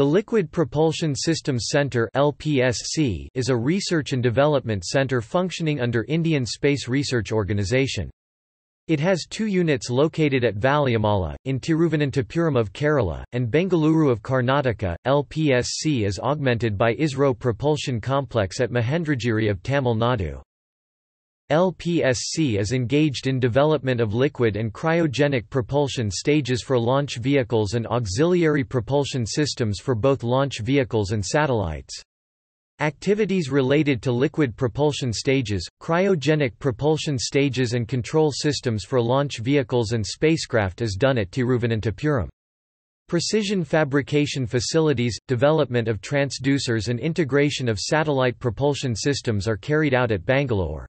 The Liquid Propulsion Systems Centre (LPSC) is a research and development centre functioning under Indian Space Research Organisation. It has two units located at Valiamala, in Tiruvananthapuram of Kerala, and Bengaluru of Karnataka. LPSC is augmented by ISRO Propulsion Complex at Mahendragiri of Tamil Nadu. LPSC is engaged in development of liquid and cryogenic propulsion stages for launch vehicles and auxiliary propulsion systems for both launch vehicles and satellites. Activities related to liquid propulsion stages, cryogenic propulsion stages and control systems for launch vehicles and spacecraft is done at Tiruvananthapuram. Precision fabrication facilities, development of transducers and integration of satellite propulsion systems are carried out at Bangalore.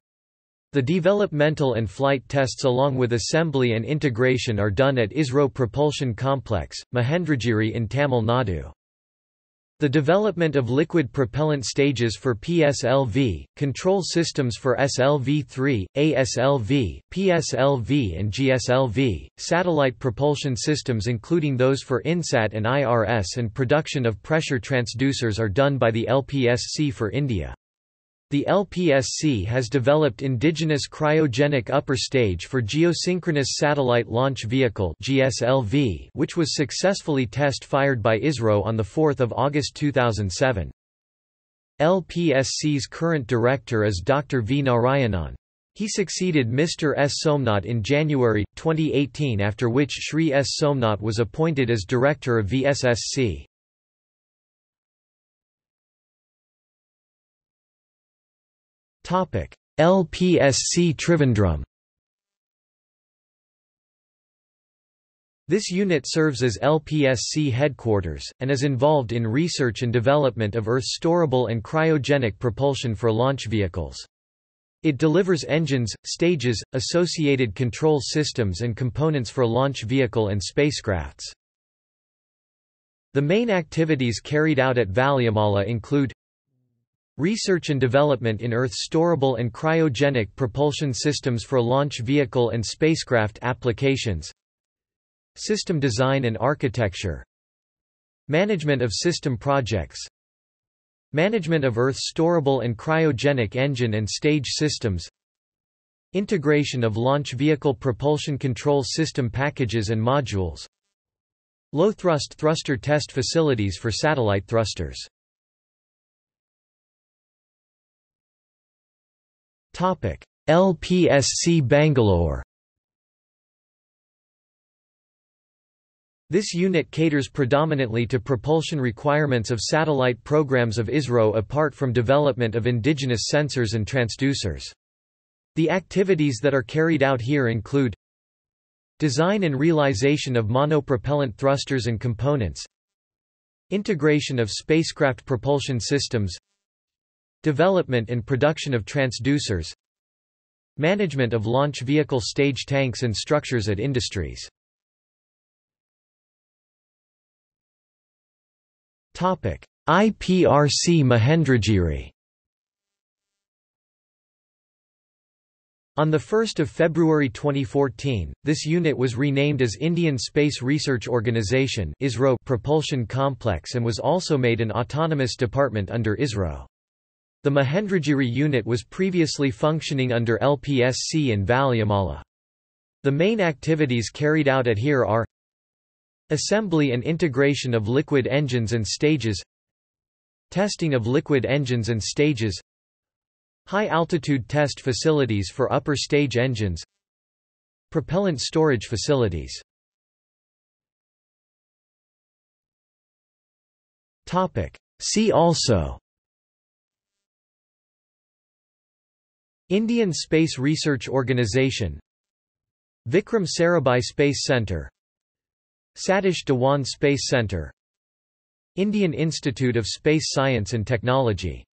The developmental and flight tests along with assembly and integration are done at ISRO Propulsion Complex, Mahendragiri in Tamil Nadu. The development of liquid propellant stages for PSLV, control systems for SLV-3, ASLV, PSLV and GSLV, satellite propulsion systems including those for INSAT and IRS and production of pressure transducers are done by the LPSC for India. The LPSC has developed indigenous cryogenic upper stage for Geosynchronous Satellite Launch Vehicle (GSLV), which was successfully test-fired by ISRO on the 4th of August 2007. LPSC's current director is Dr. V. Narayanan. He succeeded Mr. S. Somanath in January, 2018 after which Shri S. Somanath was appointed as director of VSSC. LPSC Trivandrum This unit serves as LPSC headquarters, and is involved in research and development of Earth-storable and cryogenic propulsion for launch vehicles. It delivers engines, stages, associated control systems and components for launch vehicle and spacecrafts. The main activities carried out at Valiamala include Research and development in Earth-storable and cryogenic propulsion systems for launch vehicle and spacecraft applications. System design and architecture. Management of system projects. Management of Earth-storable and cryogenic engine and stage systems. Integration of launch vehicle propulsion control system packages and modules. Low-thrust thruster test facilities for satellite thrusters LPSC Bangalore This unit caters predominantly to propulsion requirements of satellite programs of ISRO apart from development of indigenous sensors and transducers. The activities that are carried out here include Design and realization of monopropellant thrusters and components Integration of spacecraft propulsion systems Development and production of transducers Management of launch vehicle stage tanks and structures at industries. IPRC Mahendragiri. On 1 February 2014, this unit was renamed as Indian Space Research Organisation ISRO Propulsion Complex and was also made an autonomous department under ISRO. The Mahendragiri unit was previously functioning under LPSC in Valiamala. The main activities carried out at here are Assembly and integration of liquid engines and stages Testing of liquid engines and stages High-altitude test facilities for upper stage engines Propellant storage facilities See also Indian Space Research Organisation Vikram Sarabhai Space Centre Satish Dhawan Space Centre Indian Institute of Space Science and Technology